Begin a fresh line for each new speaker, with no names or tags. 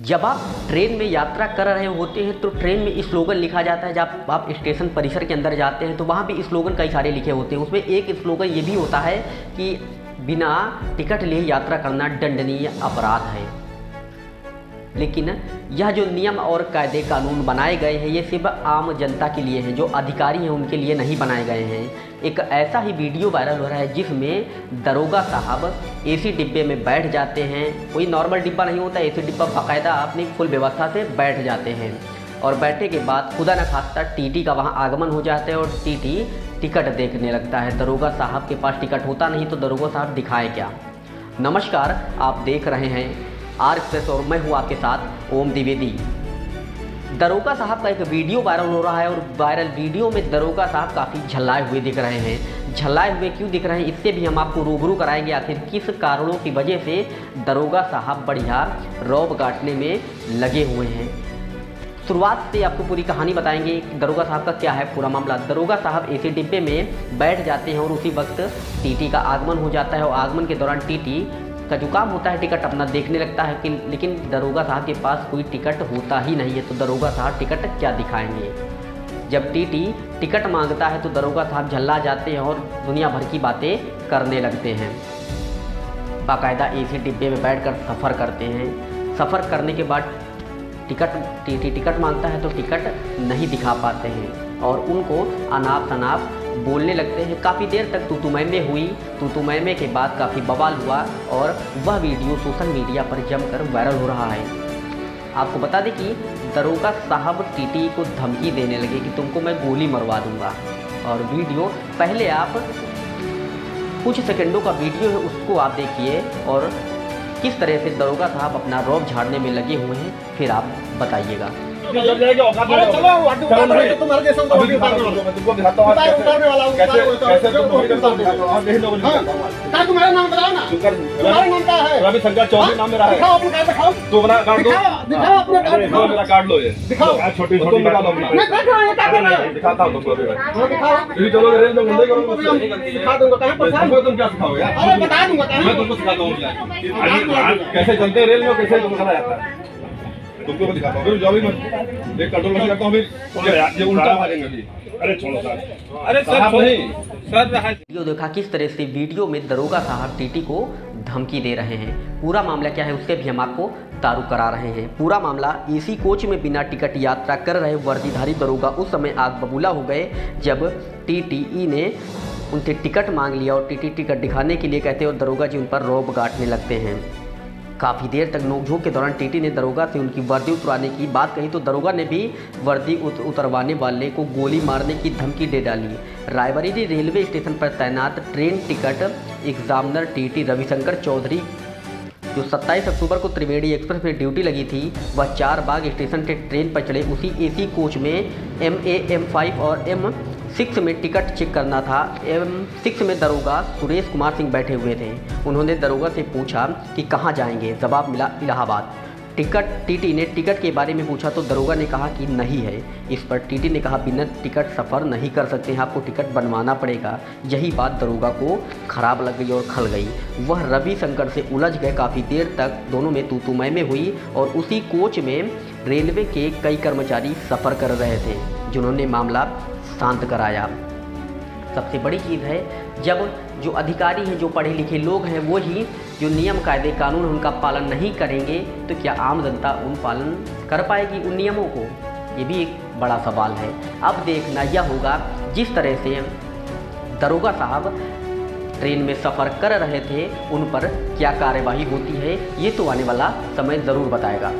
जब आप ट्रेन में यात्रा कर रहे होते हैं तो ट्रेन में स्लोगन लिखा जाता है। जब आप स्टेशन परिसर के अंदर जाते हैं तो वहाँ भी स्लोगन कई सारे लिखे होते हैं। उसमें एक स्लोगन ये भी होता है कि बिना टिकट लिए यात्रा करना दंडनीय अपराध है। लेकिन यह जो नियम और कायदे कानून बनाए गए हैं, ये सिर्फ़ आम जनता के लिए हैं, जो अधिकारी हैं, उनके लिए नहीं बनाए गए हैं। एक ऐसा ही वीडियो वायरल हो रहा है, जिसमें दरोगा साहब एसी डिब्बे में बैठ जाते हैं। कोई नॉर्मल डिब्बा नहीं होता एसी डिब्बा बाकायदा अपनी फुल व्यवस्था से बैठ जाते हैं। और बैठे के बाद खुदा न खास्ता टीटी का वहाँ आगमन हो जाता है और टीटी टिकट देखने लगता है। दरोगा साहब के पास टिकट होता नहीं तो दरोगा साहब दिखाए क्या? नमस्कार, आप देख रहे हैं आर एक्सप्रेस और मैं हूँ आपके साथ ओम द्विवेदी। दरोगा साहब का एक वीडियो वायरल हो रहा है और वायरल वीडियो में दरोगा साहब काफ़ी झल्लाए हुए दिख रहे हैं। झल्लाए हुए क्यों दिख रहे हैं, इससे भी हम आपको रूबरू कराएँगे आखिर किस कारणों की वजह से दरोगा साहब बढ़िया रौब काटने में लगे हुए हैं। शुरुआत से आपको पूरी कहानी बताएँगे दरोगा साहब का क्या है पूरा मामला। दरोगा साहब एसी डिब्बे में बैठ जाते हैं और उसी वक्त टीटी का आगमन हो जाता है और आगमन के दौरान टीटी का जुकाम होता है, टिकट अपना देखने लगता है कि लेकिन दरोगा साहब के पास कोई टिकट होता ही नहीं है तो दरोगा साहब टिकट क्या दिखाएँगे? जब टीटी टिकट माँगता है तो दरोगा साहब झल्ला जाते हैं और दुनिया भर की बातें करने लगते हैं। बाकायदा एसी डिब्बे में बैठकर सफ़र करते हैं। सफ़र करने के बाद टिकट टीटी टिकट माँगता है तो टिकट नहीं दिखा पाते हैं और उनको अनाप शनाप बोलने लगते हैं। काफ़ी देर तक तू में हुई। तू में के बाद काफ़ी बवाल हुआ और वह वीडियो सोशल मीडिया पर जमकर वायरल हो रहा है। आपको बता दें कि दरोगा साहब टीटी को धमकी देने लगे कि तुमको मैं गोली मरवा दूँगा। और वीडियो पहले आप कुछ सेकंडों का वीडियो है, उसको आप देखिए और किस तरह से दरोगा साहब अपना रौब झाड़ने में लगे हुए हैं, फिर आप बताइएगा।
जब जाएगा औकात
अरे चलो तुम्हारे तुम्हारे जैसा
अभी दिखाता हूँ मैं तुमको दिखाता हूँ
उतार- उतारने वाला हूँ,
कैसे
उतार- उतार-
कैसे तुम
उतार-
चोरी करते हो
उतार-
दिखाता हूँ। हाँ, देख लो
हाँ क्या तुम्हारा नाम बताओ ना तुम्हारा नाम क्या है
रवि चौधरी है तो
हूँ है
हूँ
हाँ?
तुम हूँ कैसे चलते रेल में कैसे तुमको चला जाता है तुमको मैं दिखाता हूँ जाओ एक कंट्रोल करता हूँ फिर ये उल्टा मारेंगे।
अरे छोड़ो
अरे नहीं।
सर
वीडियो देखा किस तरह से वीडियो में दरोगा साहब टीटी को धमकी दे रहे हैं। पूरा मामला क्या है उससे भी हम आपको तारु करा रहे हैं। पूरा मामला एसी कोच में बिना टिकट यात्रा कर रहे वर्दीधारी दरोगा उस समय आग बबूला हो गए जब टीटीई ने उनसे टिकट मांग लिया और टीटी टिकट दिखाने के लिए कहते हैं और दरोगा जी उन पर रौब गाटने लगते हैं। काफ़ी देर तक नोकझोंक के दौरान टीटी ने दरोगा से उनकी वर्दी उतरवाने की बात कही तो दरोगा ने भी वर्दी उत, उतरवाने वाले को गोली मारने की धमकी दे डाली। रायबरेली रेलवे स्टेशन पर तैनात train ticket examiner TT Ravishankar Chaudhary जो 27 अक्टूबर को त्रिवेणी एक्सप्रेस में ड्यूटी लगी थी, वह चार बाग स्टेशन से ट्रेन पर चले उसी एसी कोच में एम ए एम फाइव और एम सिक्स में टिकट चेक करना था। एम सिक्स में दरोगा सुरेश कुमार सिंह बैठे हुए थे। उन्होंने दरोगा से पूछा कि कहाँ जाएँगे? जवाब मिला इलाहाबाद। टिकट, टीटी ने टिकट के बारे में पूछा तो दरोगा ने कहा कि नहीं है। इस पर टीटी ने कहा, बिना टिकट सफ़र नहीं कर सकते हैं, आपको टिकट बनवाना पड़ेगा। यही बात दरोगा को खराब लग गई और खल गई। वह रवि शंकर से उलझ गए। काफ़ी देर तक दोनों में तू में हुई और उसी कोच में रेलवे के कई कर्मचारी सफ़र कर रहे थे, जिन्होंने मामला शांत कराया। सबसे बड़ी चीज़ है, जब जो अधिकारी हैं, जो पढ़े लिखे लोग हैं, वो ही जो नियम, कायदे, कानून उनका पालन नहीं करेंगे तो क्या आम जनता उन पालन कर पाएगी उन नियमों को? ये भी एक बड़ा सवाल है। अब देखना यह होगा, जिस तरह से दरोगा साहब ट्रेन में सफ़र कर रहे थे, उन पर क्या कार्यवाही होती है, ये तो आने वाला समय ज़रूर बताएगा।